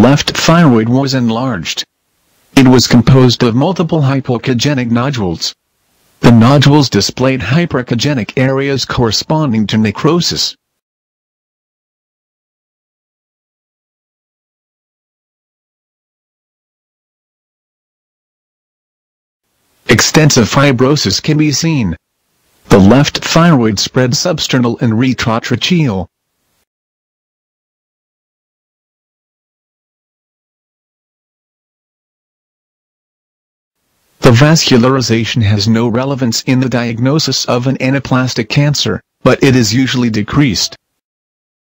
left thyroid was enlarged. It was composed of multiple hypoechogenic nodules. The nodules displayed hyperechogenic areas corresponding to necrosis. Extensive fibrosis can be seen. The left thyroid spread substernal and retrotracheal. The vascularization has no relevance in the diagnosis of an anaplastic cancer, but it is usually decreased.